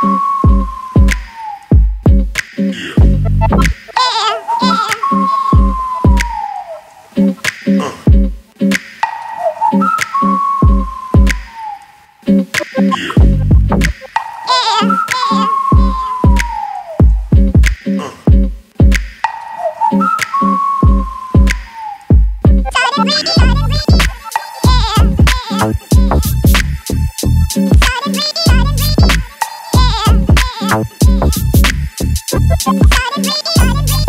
Ready? Out of me, out of it.